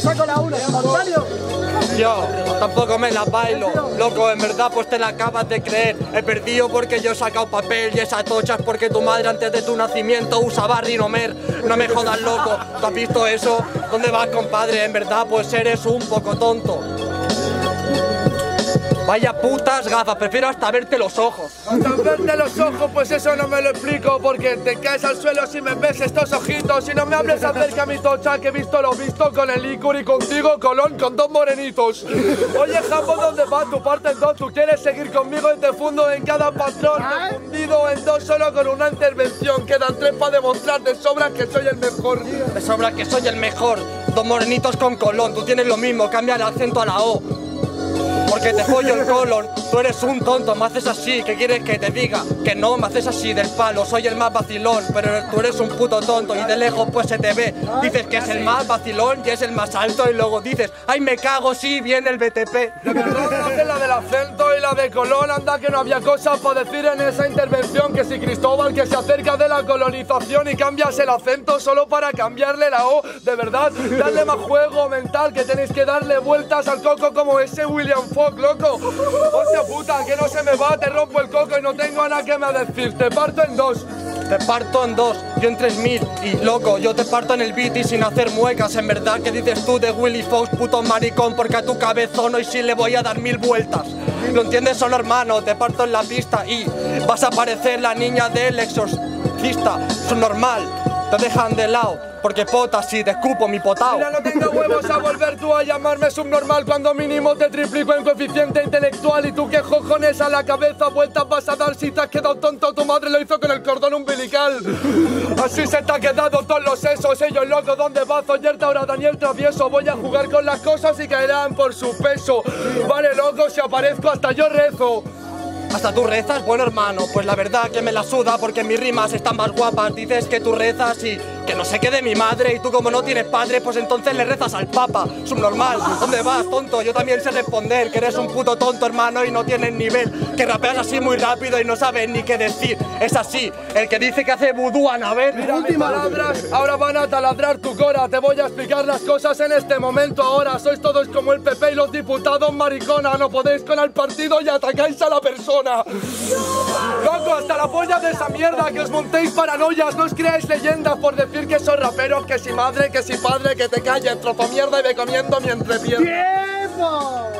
saco la una. Yo tampoco me la bailo, loco, en verdad pues te la acabas de creer. He perdido porque yo he sacado papel y esa tocha es porque tu madre antes de tu nacimiento usaba rinomer. No me jodas, loco, ¿tú has visto eso? ¿Dónde vas, compadre? En verdad pues eres un poco tonto. Vaya putas gafas, prefiero hasta verte los ojos. Hasta verte los ojos, pues eso no me lo explico, porque te caes al suelo si me ves estos ojitos. Y no me hables acerca a mi tocha, que he visto lo visto con el licor y contigo, Colón, con dos morenitos. Oye, Jambo, ¿dónde vas? Tu parte en dos, tú quieres seguir conmigo y te fundo en cada patrón. Te fundido en dos solo con una intervención. Quedan tres para demostrar de sobra que soy el mejor. De sobra que soy el mejor. Dos morenitos con colón, tú tienes lo mismo, cambia el acento a la O. Porque te follo el colon, tú eres un tonto, me haces así, ¿qué quieres que te diga? Que no, me haces así del palo, soy el más vacilón, pero tú eres un puto tonto y de lejos pues se te ve. Dices que es el más vacilón y es el más alto y luego dices, ay me cago, sí, viene el BTP. De verdad, que la del acento y la de Colón, anda que no había cosas para decir en esa intervención que si Cristóbal que se acerca de la colonización y cambias el acento solo para cambiarle la O, de verdad, darle más juego mental que tenéis que darle vueltas al coco como ese William Fogg, loco. Puta, que no se me va, te rompo el coco y no tengo nada que me decir, te parto en dos. Te parto en dos, yo en tres mil y loco, yo te parto en el beat y sin hacer muecas, en verdad, ¿qué dices tú de Willy Fox, puto maricón? Porque a tu cabezón hoy sí le voy a dar mil vueltas. ¿Lo entiendes solo hermano? Te parto en la pista y vas a parecer la niña del exorcista, es normal, te dejan de lado. Porque pota, si te escupo mi potao. Mira, no tengo huevos a volver tú a llamarme subnormal cuando mínimo te triplico en coeficiente intelectual y tú qué cojones a la cabeza vueltas vas a dar si te has quedado tonto tu madre lo hizo con el cordón umbilical. Así se te ha quedado todos los sesos, ellos loco, ¿dónde vas? Oyerta ahora Daniel Travieso, voy a jugar con las cosas y caerán por su peso. Vale, loco, si aparezco hasta yo rezo. Hasta tú rezas, bueno hermano, pues la verdad que me la suda porque mis rimas están más guapas. Dices que tú rezas y que no se quede mi madre y tú como no tienes padre, pues entonces le rezas al papa. Subnormal, ¿dónde vas, tonto? Yo también sé responder que eres un puto tonto, hermano, y no tienes nivel. Que rapeas así muy rápido y no sabes ni qué decir. Es así, el que dice que hace vudú a ver. Mira, mis palabras ahora van a taladrar tu cora. Te voy a explicar las cosas en este momento ahora. Sois todos como el PP y los diputados maricona. No podéis con el partido y atacáis a la persona. Loco, hasta la polla de esa mierda que os montéis paranoias. No os creáis leyendas por decir que sois raperos, que si madre, que si padre, que te calles, trozo mierda y ve comiendo mi entrepierna. ¡Tiempo!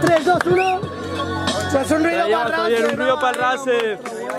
3, 2, 1. Ya, ya, estoy en un río para el Rase.